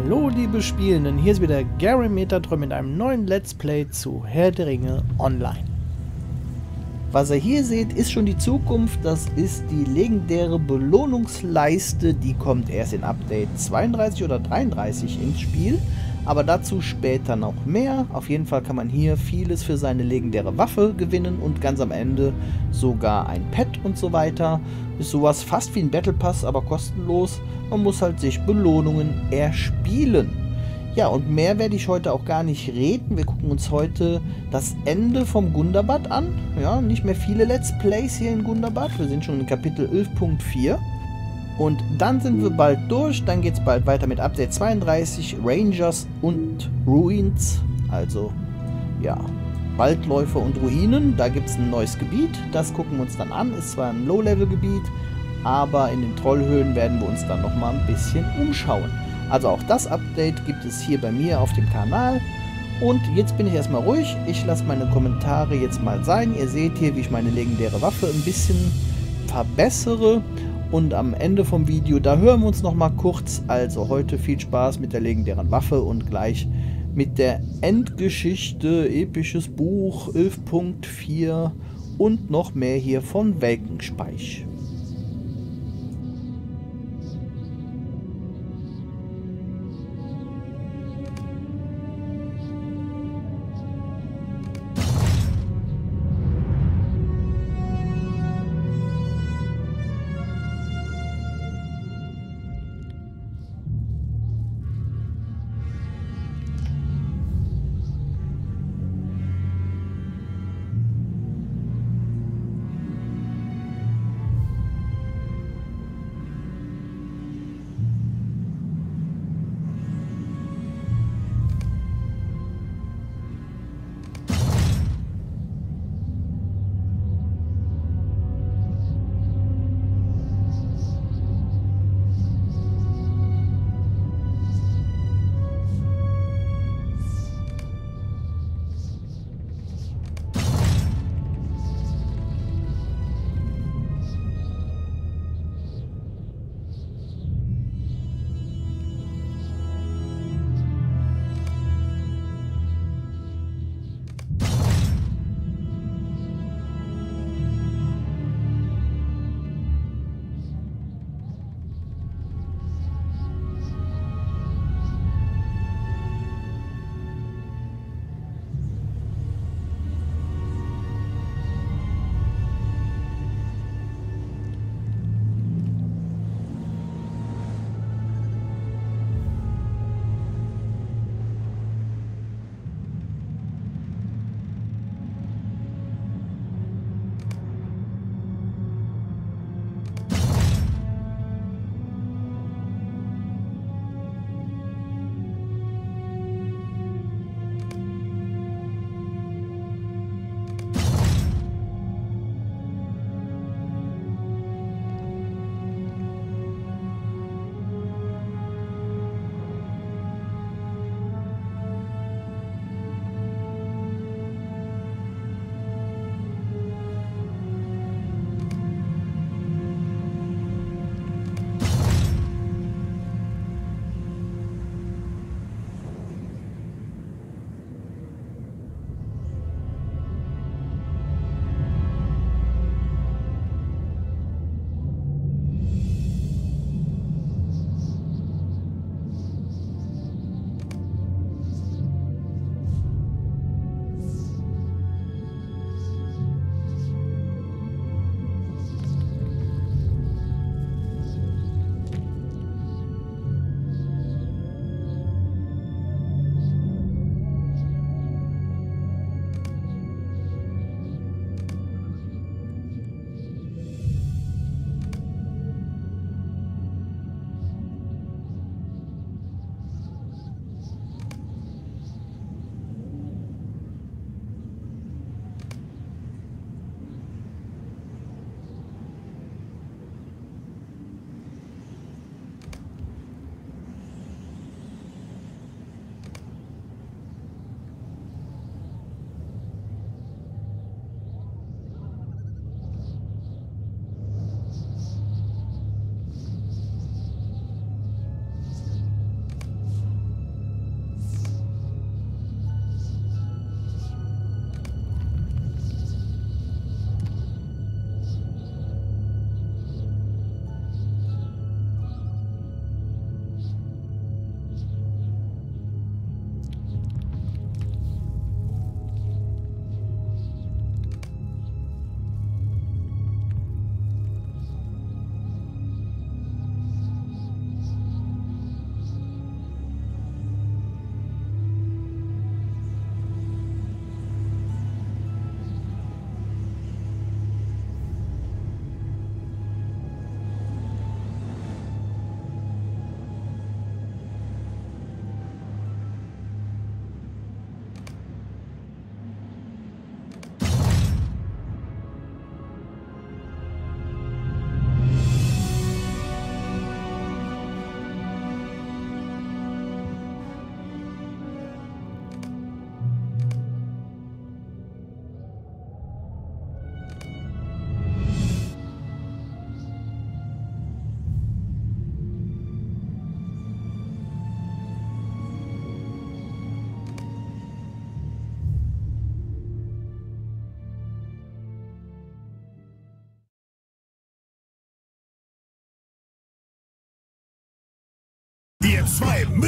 Hallo liebe Spielenden, hier ist wieder Gary Metatron mit einem neuen Let's Play zu Herr der Ringe Online. Was ihr hier seht, ist schon die Zukunft, das ist die legendäre Belohnungsleiste, die kommt erst in Update 32 oder 33 ins Spiel, aber dazu später noch mehr. Auf jeden Fall kann man hier vieles für seine legendäre Waffe gewinnen und ganz am Ende sogar ein Pet und so weiter. Ist sowas fast wie ein Battle Pass, aber kostenlos. Man muss halt sich Belohnungen erspielen. Ja, und mehr werde ich heute auch gar nicht reden. Wir gucken uns heute das Ende vom Gundabad an. Ja, nicht mehr viele Let's Plays hier in Gundabad. Wir sind schon in Kapitel 11.4. Und dann sind wir bald durch. Dann geht es bald weiter mit Update 32, Rangers und Ruins. Also, ja, Waldläufer und Ruinen. Da gibt es ein neues Gebiet. Das gucken wir uns dann an. Ist zwar ein Low-Level-Gebiet, aber in den Trollhöhlen werden wir uns dann nochmal ein bisschen umschauen. Also auch das Update gibt es hier bei mir auf dem Kanal. Und jetzt bin ich erstmal ruhig. Ich lasse meine Kommentare jetzt mal sein. Ihr seht hier, wie ich meine legendäre Waffe ein bisschen verbessere. Und am Ende vom Video, da hören wir uns nochmal kurz. Also heute viel Spaß mit der legendären Waffe und gleich mit der Endgeschichte, episches Buch 11.4 und noch mehr hier von Welkenspeich.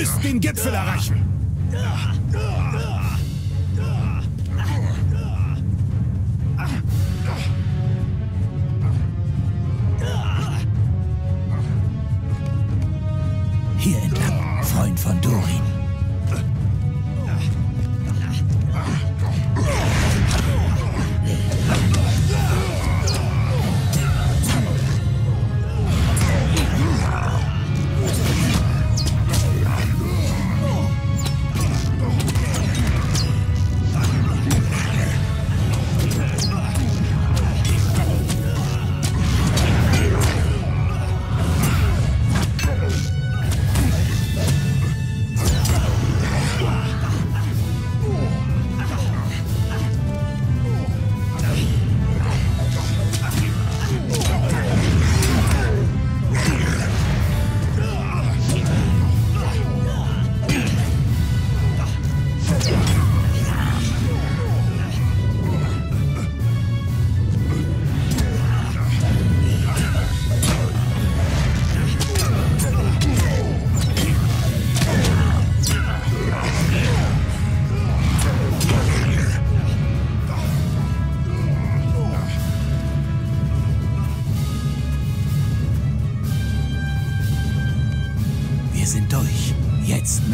Müsst den Gipfel erreichen. Hier entlang, Freund von Dorin.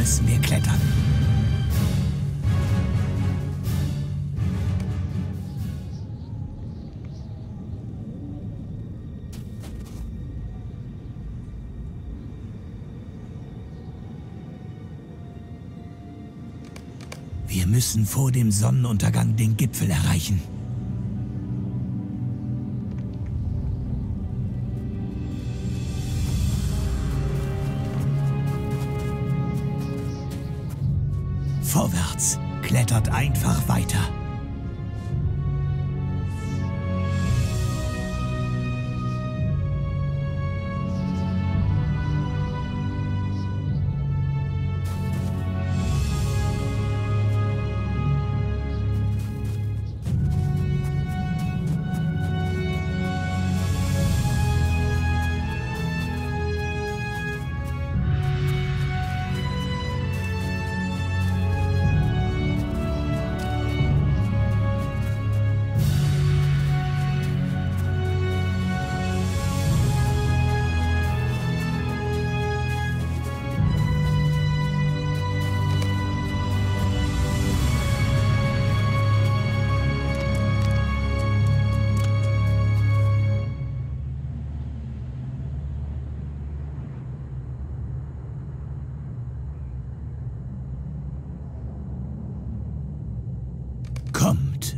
Müssen wir klettern. Wir müssen vor dem Sonnenuntergang den Gipfel erreichen. Einfach weiter.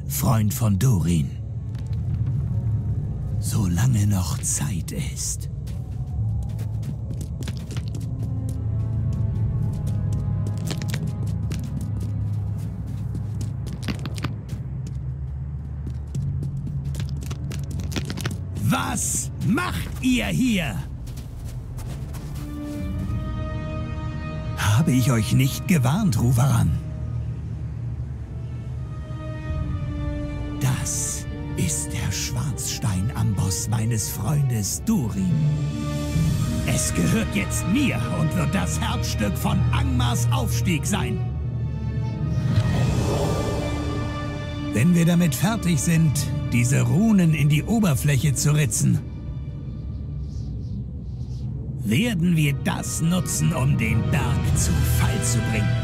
Freund von Dorin. Solange noch Zeit ist. Was macht ihr hier? Habe ich euch nicht gewarnt, Ruvaran? Meines Freundes Durin. Es gehört jetzt mir und wird das Herzstück von Angmars Aufstieg sein. Wenn wir damit fertig sind, diese Runen in die Oberfläche zu ritzen, werden wir das nutzen, um den Berg zu Fall zu bringen.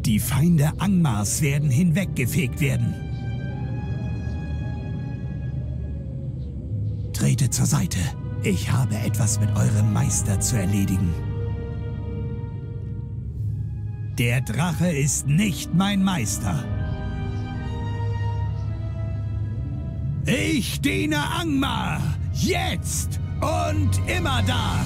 Die Feinde Angmars werden hinweggefegt werden. Trete zur Seite. Ich habe etwas mit eurem Meister zu erledigen. Der Drache ist nicht mein Meister. Ich diene Angmar. Jetzt und immer da.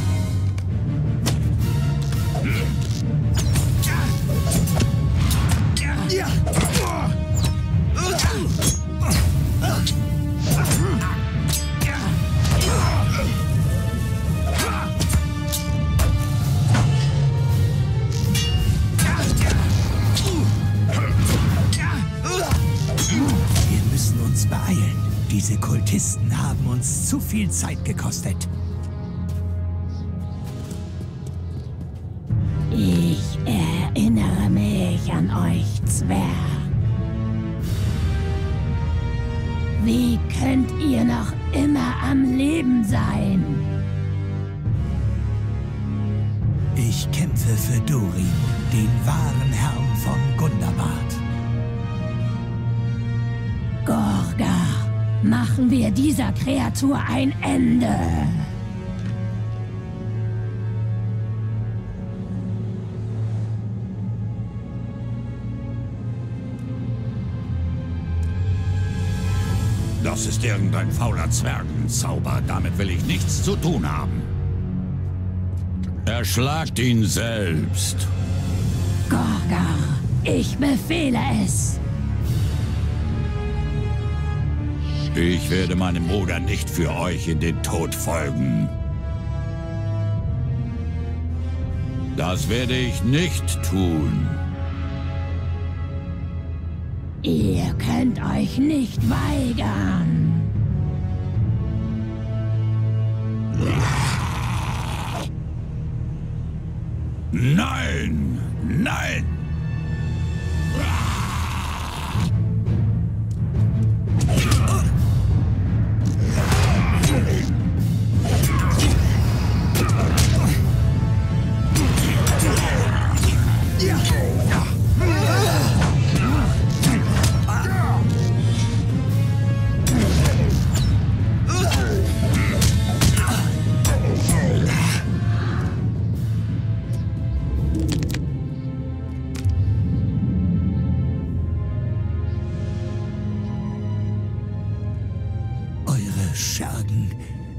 Zeit gekostet. Machen wir dieser Kreatur ein Ende. Das ist irgendein fauler Zwergenzauber. Damit will ich nichts zu tun haben. Erschlagt ihn selbst. Gorga, ich befehle es. Ich werde meinem Bruder nicht für euch in den Tod folgen. Das werde ich nicht tun. Ihr könnt euch nicht weigern. Nein! Nein!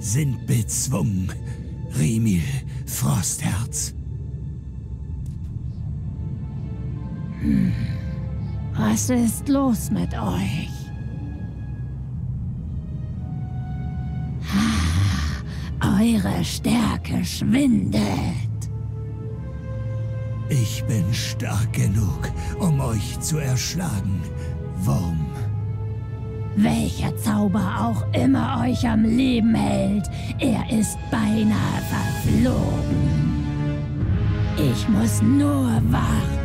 Sind bezwungen, Remil Frostherz. Was ist los mit euch? Ah, Eure Stärke schwindet. Ich bin stark genug, um euch zu erschlagen, Wurm. Welcher Zauber auch immer euch am Leben hält, er ist beinahe verflogen. Ich muss nur warten.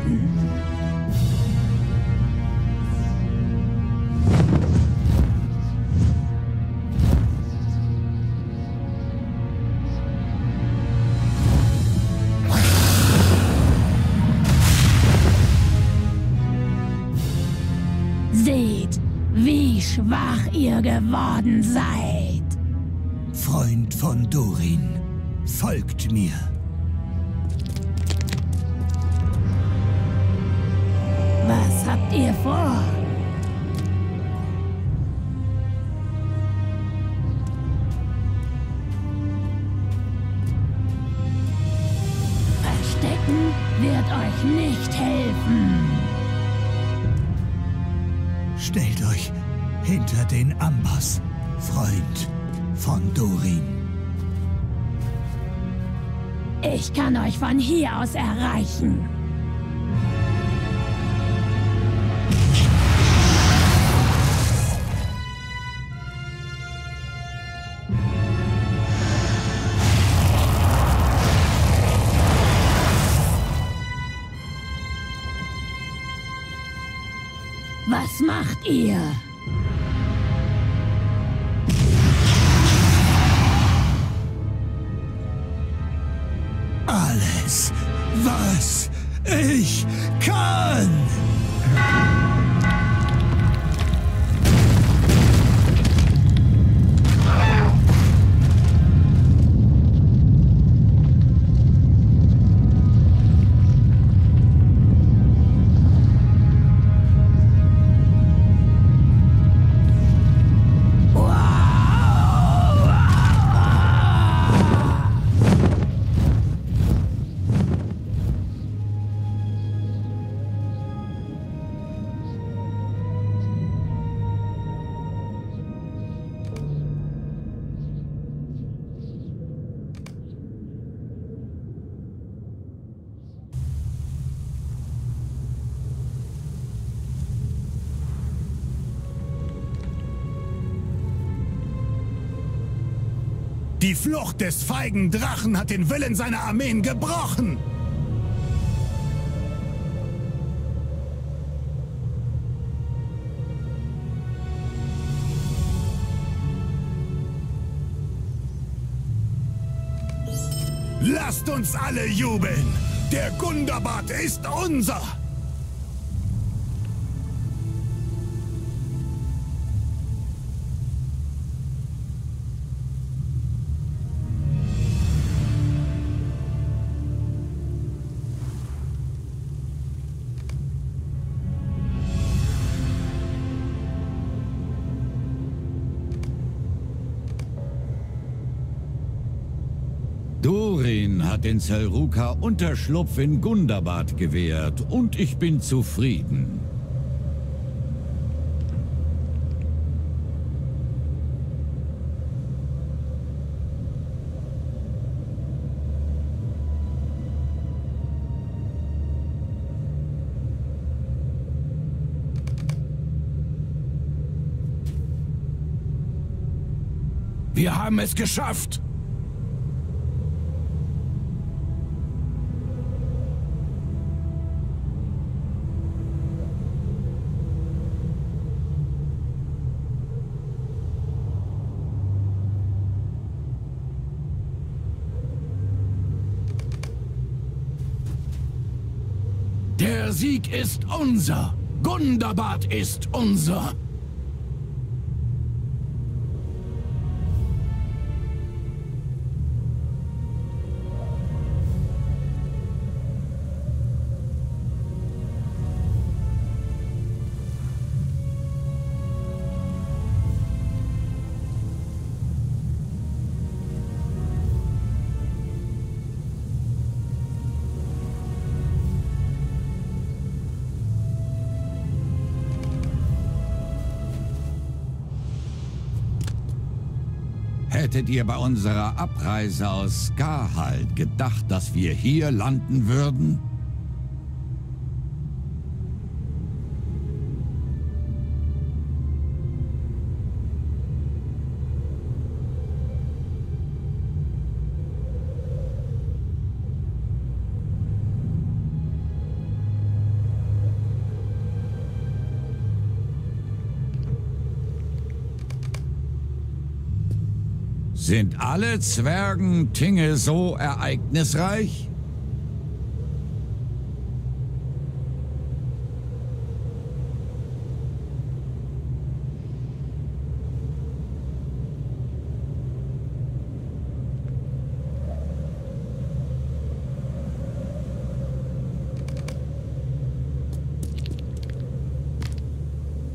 Schwach ihr geworden seid. Freund von Durin, folgt mir. Was habt ihr vor? Verstecken wird euch nicht helfen. Hinter den Amboss, Freund von Durin. Ich kann euch von hier aus erreichen. Was macht ihr? Die Flucht des feigen Drachen hat den Willen seiner Armeen gebrochen. Lasst uns alle jubeln! Der Gundabad ist unser! Den Zelruka Unterschlupf in Gundabad gewährt und ich bin zufrieden. Wir haben es geschafft! Der Sieg ist unser. Gundabad ist unser. Hättet ihr bei unserer Abreise aus Skarhalt gedacht, dass wir hier landen würden? Sind alle Zwergentinge so ereignisreich?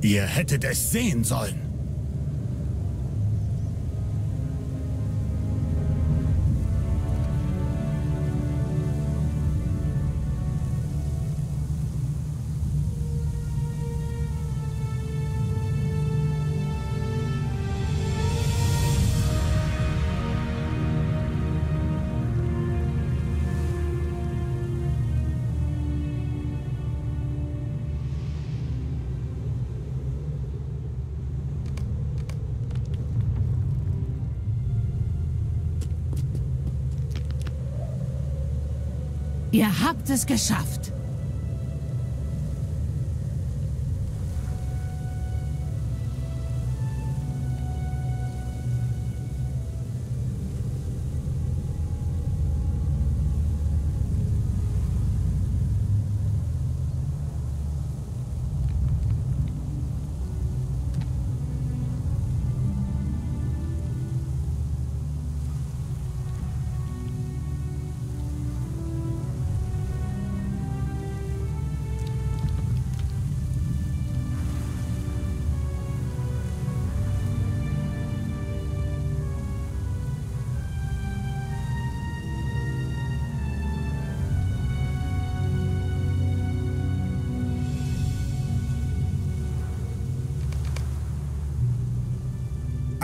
Ihr hättet es sehen sollen. Ihr habt es geschafft.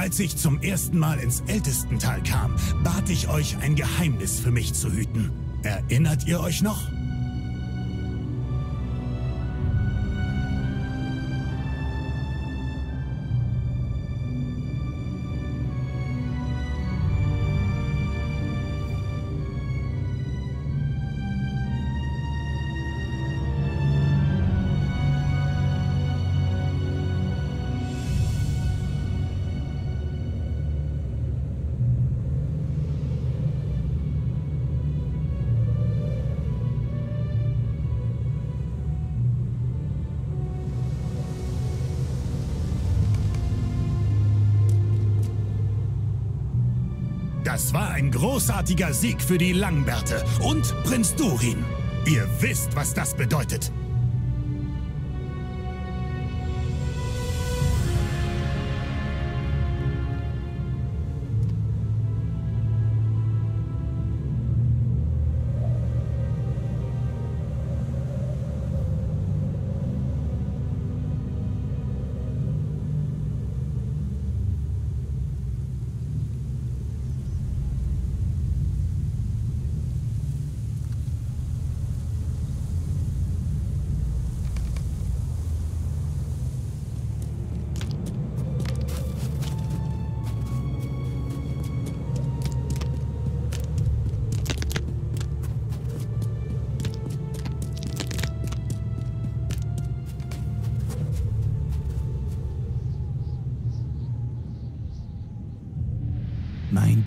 Als ich zum ersten Mal ins Ältestental kam, bat ich euch, ein Geheimnis für mich zu hüten. Erinnert ihr euch noch? Das war ein großartiger Sieg für die Langbärte und Prinz Durin. Ihr wisst, was das bedeutet.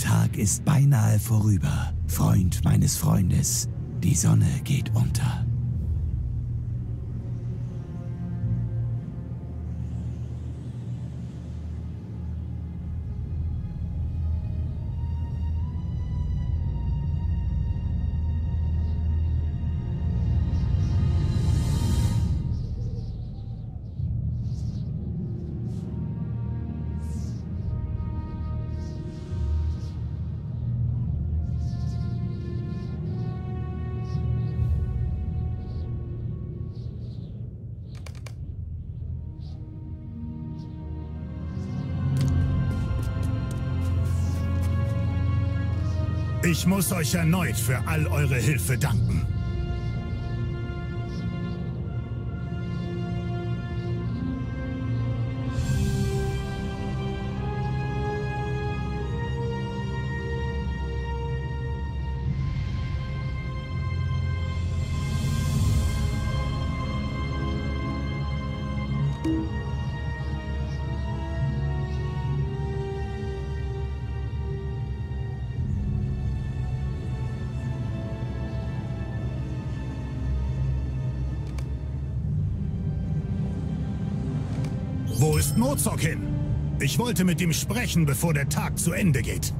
Tag ist beinahe vorüber, Freund meines Freundes. Die Sonne geht unter. Ich muss euch erneut für all eure Hilfe danken. Ist Mozok hin? Ich wollte mit ihm sprechen, bevor der Tag zu Ende geht.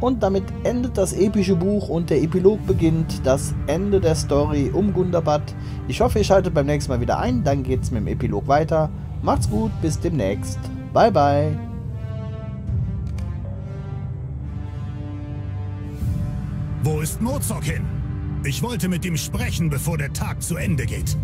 Und damit endet das epische Buch und der Epilog beginnt, das Ende der Story um Gundabad. Ich hoffe, ihr schaltet beim nächsten Mal wieder ein, dann geht's mit dem Epilog weiter. Macht's gut, bis demnächst. Bye bye. Mozok hin? Ich wollte mit ihm sprechen, bevor der Tag zu Ende geht.